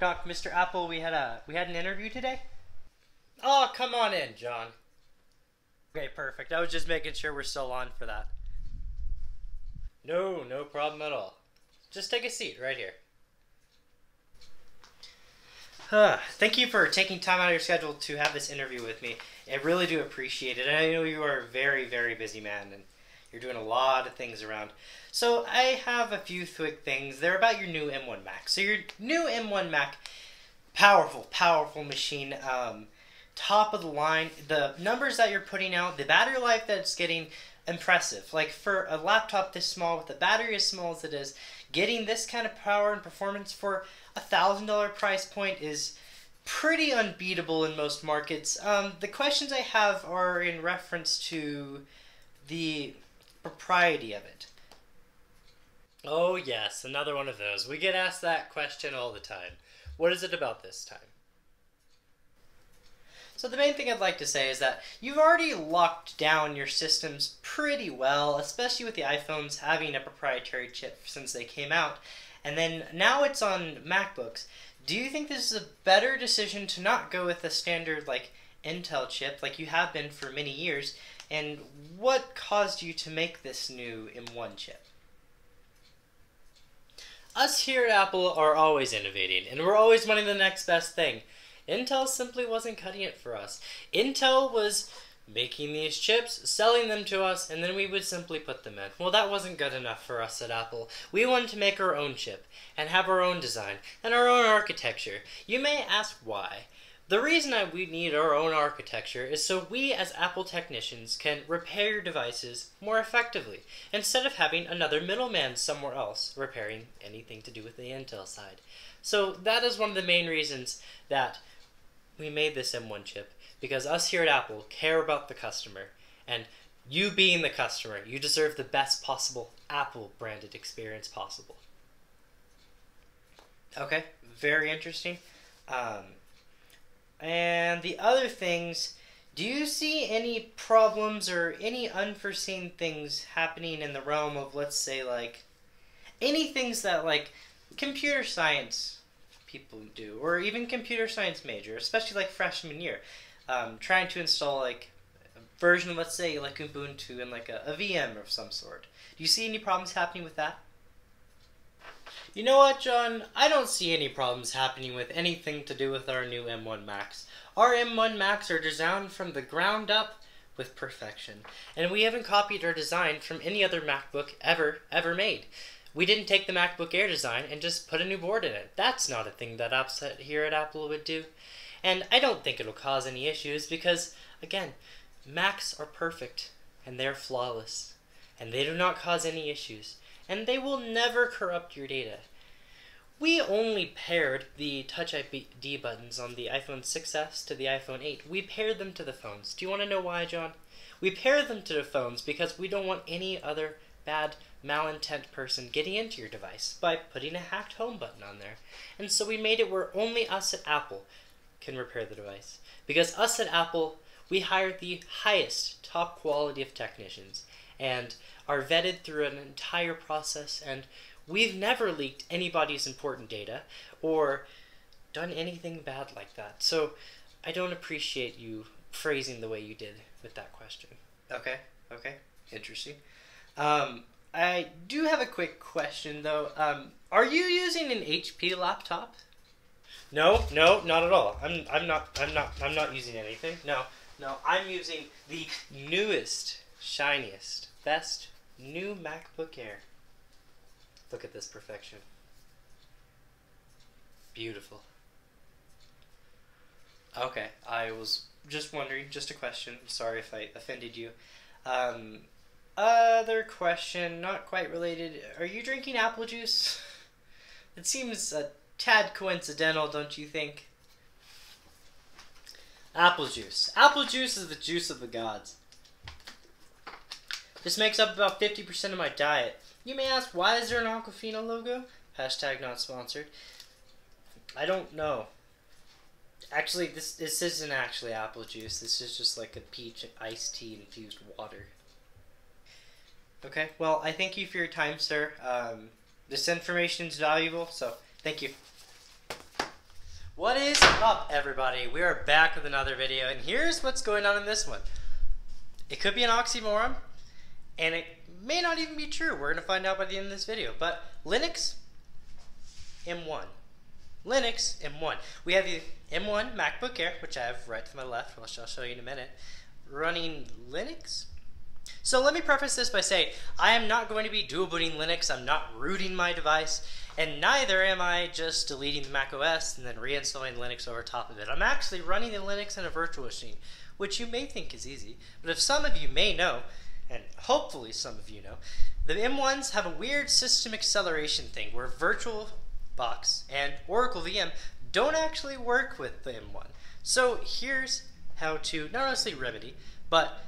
Mr. Apple. We had a we had an interview today. Oh, come on in, John. Okay, perfect. I was just making sure we're still on for that. No, no problem at all. Just take a seat right here. Uh, thank you for taking time out of your schedule to have this interview with me. I really do appreciate it. I know you are a very, very busy man, and you're doing a lot of things around. So I have a few quick things. They're about your new M1 Mac. So your new M1 Mac, powerful, powerful machine. Um, top of the line. The numbers that you're putting out, the battery life that's getting impressive. Like for a laptop this small with a battery as small as it is, getting this kind of power and performance for a thousand dollar price point is pretty unbeatable in most markets. Um, the questions I have are in reference to the propriety of it. Oh, yes, another one of those. We get asked that question all the time. What is it about this time? So the main thing I'd like to say is that you've already locked down your systems pretty well, especially with the iPhones having a proprietary chip since they came out. And then now it's on MacBooks. Do you think this is a better decision to not go with a standard like Intel chip like you have been for many years? And what caused you to make this new M1 chip? Us here at Apple are always innovating, and we're always wanting the next best thing. Intel simply wasn't cutting it for us. Intel was making these chips, selling them to us, and then we would simply put them in. Well, that wasn't good enough for us at Apple. We wanted to make our own chip, and have our own design, and our own architecture. You may ask why. The reason that we need our own architecture is so we as Apple technicians can repair your devices more effectively, instead of having another middleman somewhere else repairing anything to do with the Intel side. So that is one of the main reasons that we made this M1 chip because us here at Apple care about the customer and you being the customer, you deserve the best possible Apple branded experience possible. Okay, very interesting. Um, and the other things, do you see any problems or any unforeseen things happening in the realm of, let's say, like, any things that, like, computer science people do, or even computer science major, especially like freshman year, um, trying to install like a version, let's say like Ubuntu and like a, a VM of some sort. Do you see any problems happening with that? You know what, John? I don't see any problems happening with anything to do with our new M1 Macs. Our M1 Macs are designed from the ground up with perfection, and we haven't copied our design from any other MacBook ever, ever made. We didn't take the MacBook Air design and just put a new board in it. That's not a thing that Upset here at Apple would do. And I don't think it'll cause any issues because, again, Macs are perfect and they're flawless. And they do not cause any issues. And they will never corrupt your data. We only paired the Touch ID buttons on the iPhone 6s to the iPhone 8. We paired them to the phones. Do you want to know why, John? We paired them to the phones because we don't want any other bad malintent person getting into your device by putting a hacked home button on there. And so we made it where only us at Apple can repair the device. Because us at Apple, we hire the highest top quality of technicians and are vetted through an entire process and we've never leaked anybody's important data or done anything bad like that. So I don't appreciate you phrasing the way you did with that question. Okay, okay, interesting. Um, I do have a quick question though. Um, are you using an HP laptop? No, no, not at all. I'm, I'm not, I'm not, I'm not using anything. No, no, I'm using the newest, shiniest, best new MacBook Air. Look at this perfection. Beautiful. Okay, I was just wondering, just a question. Sorry if I offended you. Um, other question, not quite related. Are you drinking apple juice? It seems a tad coincidental, don't you think? Apple juice. Apple juice is the juice of the gods. This makes up about 50% of my diet. You may ask, why is there an Aquafina logo? Hashtag not sponsored. I don't know. Actually, this this isn't actually apple juice. This is just like a peach iced tea infused water. Okay, well, I thank you for your time, sir. Um, this information is valuable, so thank you. What is up, everybody? We are back with another video, and here's what's going on in this one. It could be an oxymoron, and it may not even be true. We're going to find out by the end of this video. But Linux M1. Linux M1. We have the M1 MacBook Air, which I have right to my left, which I'll show you in a minute, running Linux. So let me preface this by saying I am not going to be dual booting Linux. I'm not rooting my device, and neither am I just deleting the Mac OS and then reinstalling Linux over top of it. I'm actually running the Linux in a virtual machine, which you may think is easy, but if some of you may know, and hopefully some of you know, the M1s have a weird system acceleration thing where VirtualBox and Oracle VM don't actually work with the M1. So here's how to not only remedy, but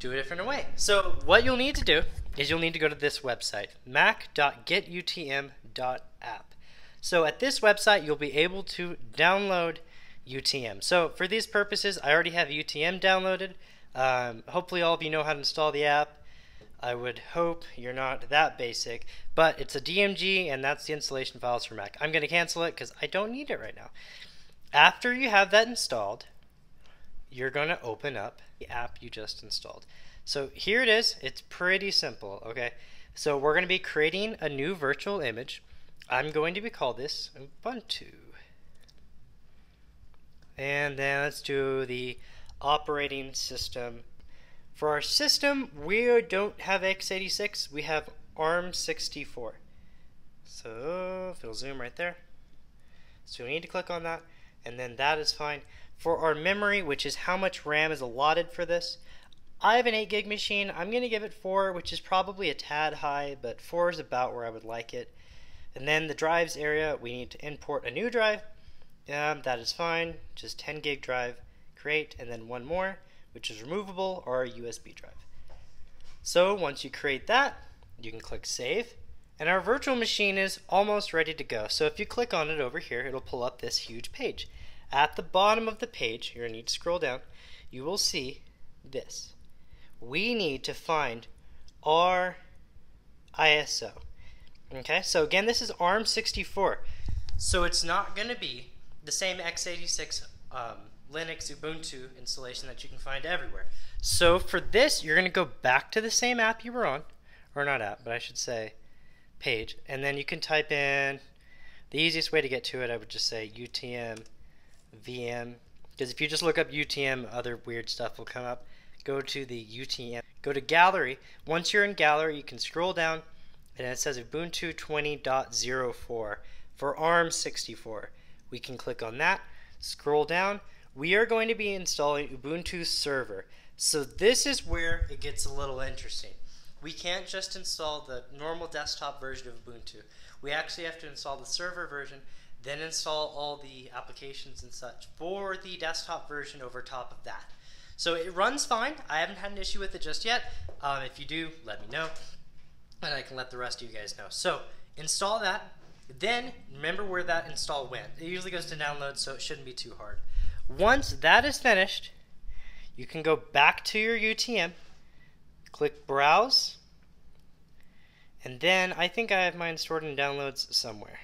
do it a different way. So what you'll need to do is you'll need to go to this website, mac.getutm.app. So at this website, you'll be able to download UTM. So for these purposes, I already have UTM downloaded. Um, hopefully all of you know how to install the app. I would hope you're not that basic, but it's a DMG and that's the installation files for Mac. I'm going to cancel it because I don't need it right now. After you have that installed, you're going to open up the app you just installed. So here it is. It's pretty simple, okay? So we're going to be creating a new virtual image. I'm going to be call this Ubuntu. And then let's do the operating system. For our system, we don't have x86, we have ARM64. So if it'll zoom right there. So we need to click on that, and then that is fine. For our memory, which is how much RAM is allotted for this, I have an 8 gig machine. I'm going to give it 4, which is probably a tad high, but 4 is about where I would like it. And then the drives area, we need to import a new drive. Um, that is fine, just 10 gig drive, create, and then one more, which is removable or a USB drive. So once you create that, you can click save, and our virtual machine is almost ready to go. So if you click on it over here, it'll pull up this huge page. At the bottom of the page, you're to need to scroll down, you will see this. We need to find our ISO. Okay, so again, this is ARM64. So it's not going to be the same x86 um, Linux Ubuntu installation that you can find everywhere. So for this, you're going to go back to the same app you were on, or not app, but I should say page, and then you can type in the easiest way to get to it. I would just say UTM VM, because if you just look up UTM, other weird stuff will come up. Go to the UTM, go to Gallery. Once you're in Gallery, you can scroll down, and it says Ubuntu 20.04 for ARM64. We can click on that, scroll down. We are going to be installing Ubuntu Server. So this is where it gets a little interesting. We can't just install the normal desktop version of Ubuntu. We actually have to install the server version, then install all the applications and such for the desktop version over top of that. So it runs fine. I haven't had an issue with it just yet. Um, if you do, let me know, and I can let the rest of you guys know. So install that. Then remember where that install went. It usually goes to download, so it shouldn't be too hard. Once that is finished, you can go back to your UTM, click Browse, and then I think I have mine stored in downloads somewhere.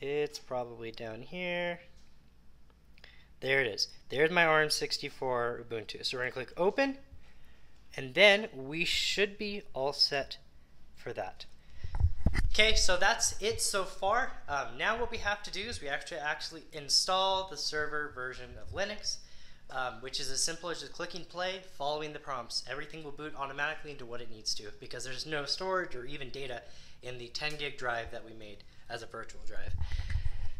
It's probably down here. There it is. There's my ARM64 Ubuntu. So we're going to click Open, and then we should be all set for that. Okay, so that's it so far. Um, now what we have to do is we actually actually install the server version of Linux, um, which is as simple as just clicking play, following the prompts. Everything will boot automatically into what it needs to because there's no storage or even data in the 10 gig drive that we made as a virtual drive.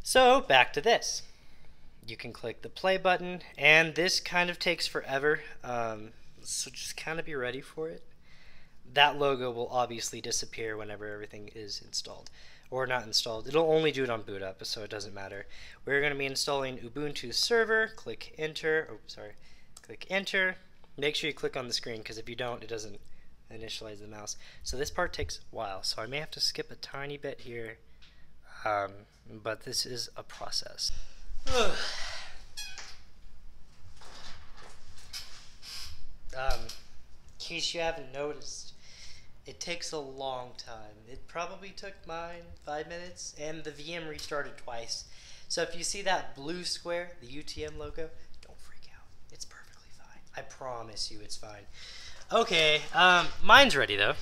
So back to this. You can click the play button, and this kind of takes forever, um, so just kind of be ready for it that logo will obviously disappear whenever everything is installed or not installed. It'll only do it on boot up, so it doesn't matter. We're going to be installing Ubuntu server. Click enter. Oh, sorry. Click enter. Make sure you click on the screen because if you don't, it doesn't initialize the mouse. So this part takes a while, so I may have to skip a tiny bit here, um, but this is a process. um, in case you haven't noticed, it takes a long time. It probably took mine five minutes, and the VM restarted twice. So if you see that blue square, the UTM logo, don't freak out. It's perfectly fine. I promise you it's fine. Okay, um, mine's ready though.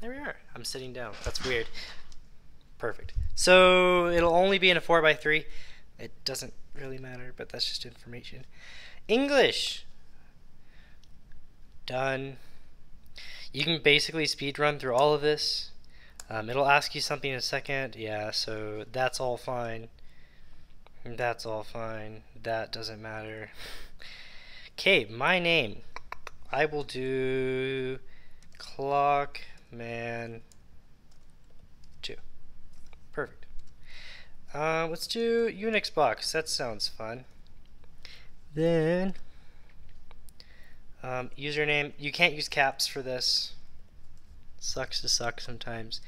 There we are. I'm sitting down. That's weird. Perfect. So it'll only be in a 4x3. It doesn't really matter, but that's just information. English. Done. You can basically speed run through all of this. Um, it'll ask you something in a second. Yeah, so that's all fine. That's all fine. That doesn't matter. Okay, my name. I will do Clockman 2. Perfect. Uh, let's do Unix box. That sounds fun. Then, um, username. You can't use caps for this. Sucks to suck sometimes.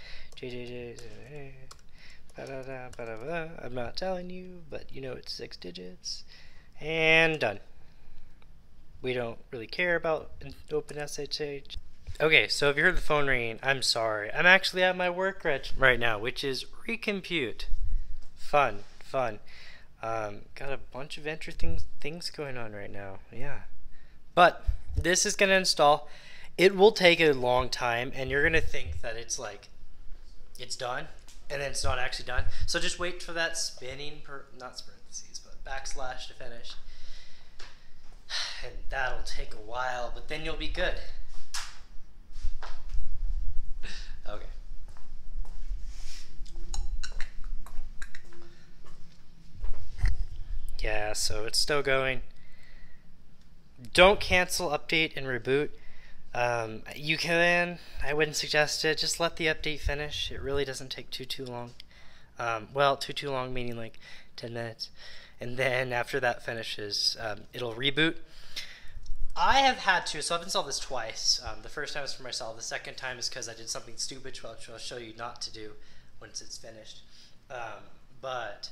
I'm not telling you, but you know it's six digits. And done. We don't really care about OpenSSH. Okay, so if you heard the phone ringing, I'm sorry. I'm actually at my work right now, which is Recompute. Fun, fun. Um, got a bunch of interesting things going on right now. Yeah. But this is going to install. It will take a long time, and you're going to think that it's like, it's done, and then it's not actually done. So just wait for that spinning, per, not parentheses, but backslash to finish. And that'll take a while, but then you'll be good. Okay. Yeah, so it's still going. Don't cancel update and reboot. Um, you can, I wouldn't suggest it. Just let the update finish. It really doesn't take too, too long. Um, well, too, too long, meaning like 10 minutes. And then after that finishes, um, it'll reboot. I have had to, so I've installed this twice. Um, the first time was for myself. The second time is because I did something stupid, which I'll show you not to do once it's finished. Um, but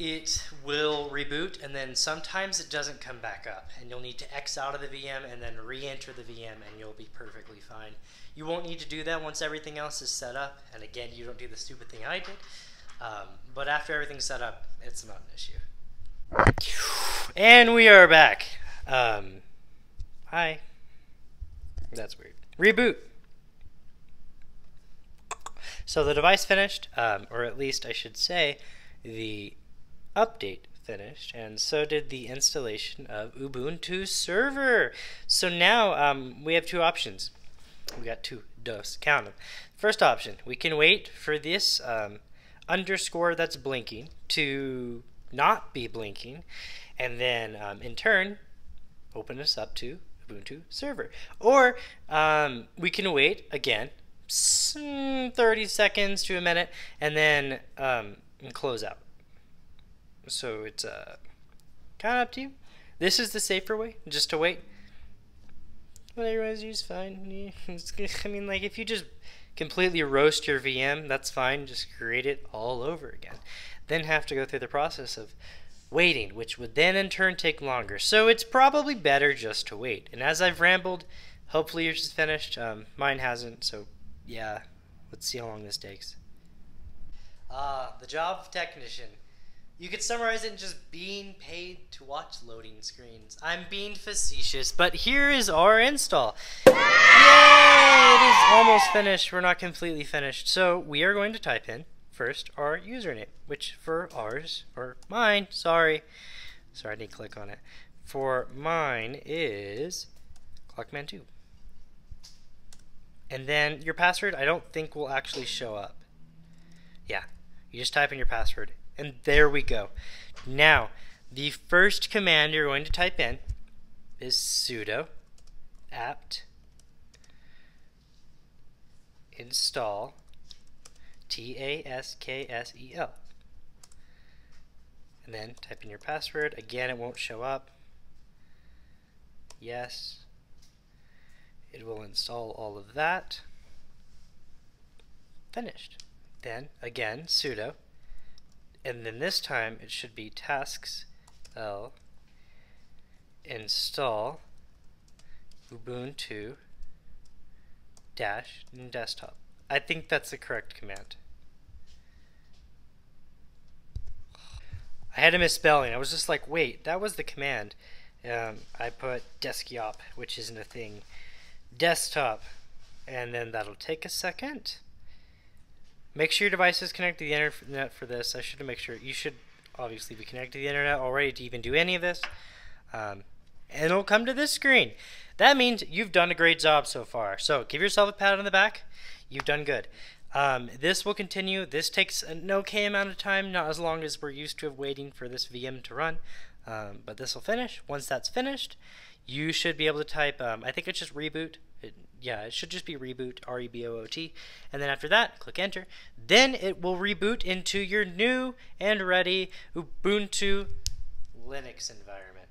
it will reboot and then sometimes it doesn't come back up and you'll need to X out of the VM and then re-enter the VM and you'll be perfectly fine. You won't need to do that once everything else is set up and again you don't do the stupid thing I did um, but after everything's set up it's not an issue. And we are back. Um, hi. That's weird. Reboot. So the device finished, um, or at least I should say, the update finished, and so did the installation of Ubuntu Server. So now um, we have two options. We got two, dos, count them. First option, we can wait for this um, underscore that's blinking to not be blinking, and then um, in turn, open this up to Ubuntu Server. Or um, we can wait again 30 seconds to a minute and then um, close out. So it's uh, kind of up to you. This is the safer way, just to wait. Whatever you use, fine. I mean, like if you just completely roast your VM, that's fine. Just create it all over again. Then have to go through the process of waiting, which would then in turn take longer. So it's probably better just to wait. And as I've rambled, hopefully yours is finished. Um, mine hasn't, so yeah, let's see how long this takes. Uh, the job of technician. You could summarize it in just being paid to watch loading screens. I'm being facetious, but here is our install. Yay! It is almost finished. We're not completely finished. So we are going to type in first our username, which for ours, or mine, sorry. Sorry, I didn't click on it. For mine is Clockman2. And then your password, I don't think will actually show up. Yeah, you just type in your password and there we go. Now, the first command you're going to type in is sudo apt install T-A-S-K-S-E-L. And then type in your password. Again, it won't show up. Yes. It will install all of that. Finished. Then, again, sudo and then this time it should be tasks l install ubuntu dash desktop. I think that's the correct command. I had a misspelling. I was just like, wait, that was the command. Um, I put desktop, which isn't a thing. Desktop. And then that'll take a second. Make sure your device is connected to the internet for this. I should make sure you should obviously be connected to the internet already to even do any of this. Um, and it'll come to this screen. That means you've done a great job so far. So give yourself a pat on the back. You've done good. Um, this will continue. This takes an okay amount of time, not as long as we're used to of waiting for this VM to run. Um, but this will finish. Once that's finished, you should be able to type, um, I think it's just reboot. It, yeah, it should just be reboot, R-E-B-O-O-T. And then after that, click enter. Then it will reboot into your new and ready Ubuntu Linux environment.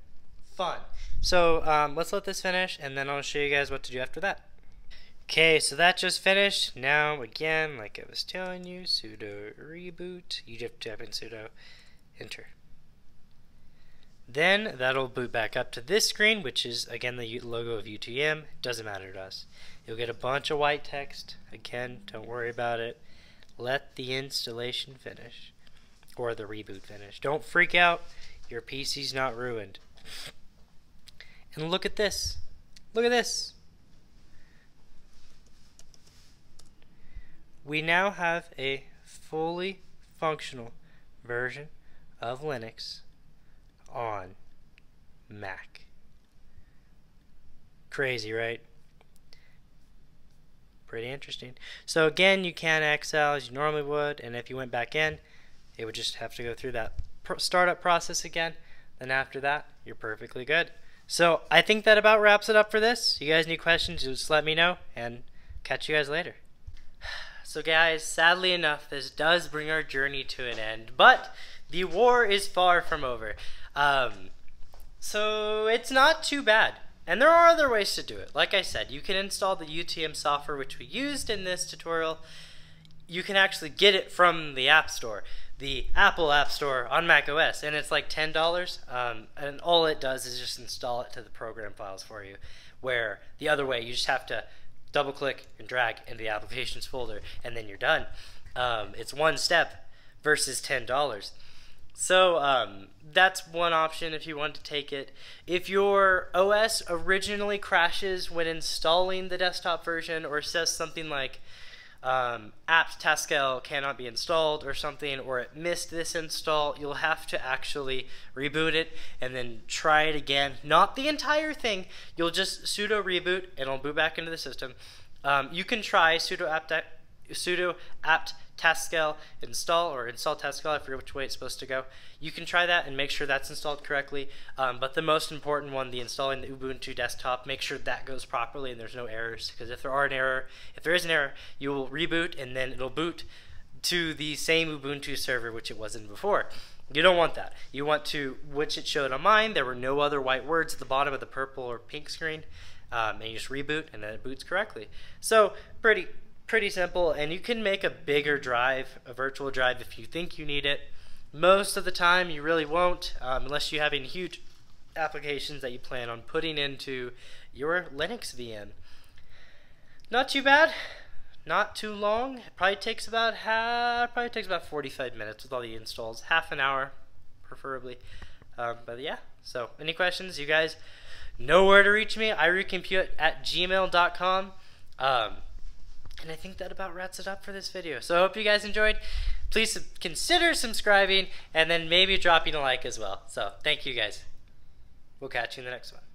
Fun. So um, let's let this finish, and then I'll show you guys what to do after that. Okay, so that just finished. Now, again, like I was telling you, sudo reboot. You to type in sudo enter. Then that'll boot back up to this screen, which is again the logo of UTM. Doesn't matter to us. You'll get a bunch of white text. Again, don't worry about it. Let the installation finish or the reboot finish. Don't freak out. Your PC's not ruined. And look at this. Look at this. We now have a fully functional version of Linux on Mac. Crazy, right? Pretty interesting. So again, you can excel as you normally would, and if you went back in, it would just have to go through that startup process again. Then after that, you're perfectly good. So I think that about wraps it up for this. You guys need questions, just let me know, and catch you guys later. So guys, sadly enough, this does bring our journey to an end, but the war is far from over. Um, so it's not too bad. And there are other ways to do it. Like I said, you can install the UTM software which we used in this tutorial. You can actually get it from the App Store, the Apple App Store on Mac OS, and it's like $10. Um, and all it does is just install it to the program files for you. Where the other way, you just have to double click and drag in the applications folder, and then you're done. Um, it's one step versus $10. So um, that's one option if you want to take it. If your OS originally crashes when installing the desktop version or says something like um, apt tasksel cannot be installed or something, or it missed this install, you'll have to actually reboot it and then try it again. Not the entire thing. You'll just sudo reboot and it'll boot back into the system. Um, you can try sudo apt sudo apt tasksel install or install tasksel, I forget which way it's supposed to go. You can try that and make sure that's installed correctly. Um, but the most important one, the installing the Ubuntu desktop, make sure that goes properly and there's no errors. Because if there are an error, if there is an error, you will reboot and then it'll boot to the same Ubuntu server which it was in before. You don't want that. You want to, which it showed on mine, there were no other white words at the bottom of the purple or pink screen. Um, and you just reboot and then it boots correctly. So pretty pretty simple, and you can make a bigger drive, a virtual drive, if you think you need it. Most of the time, you really won't, um, unless you have any huge applications that you plan on putting into your Linux VM. Not too bad, not too long. Probably takes about half, probably takes about 45 minutes with all the installs, half an hour, preferably. Um, but yeah, so any questions, you guys know where to reach me. iRecompute at gmail.com. Um, and I think that about wraps it up for this video. So I hope you guys enjoyed. Please consider subscribing and then maybe dropping a like as well. So thank you guys. We'll catch you in the next one.